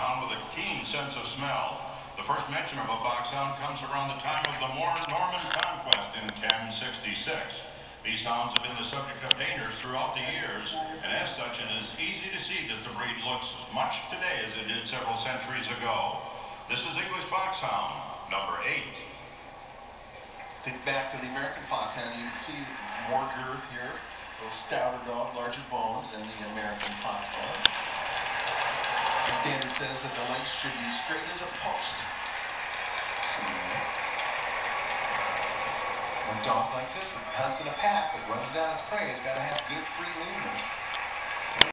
hound with a keen sense of smell. The first mention of a foxhound comes around the time of the Norman conquest in 1066. These hounds have been the subject of dangers throughout the years, and as such, it is easy to see that the breed looks much today as it did several centuries ago. This is English Foxhound, number eight. Think back to the American Foxhound, you can see more girth here, a little stouter dog, larger bones than the American Foxhound. The standard says that the legs should be straight as a post. A dog like this that hunts in a pack that runs down its prey has got to have good free movement.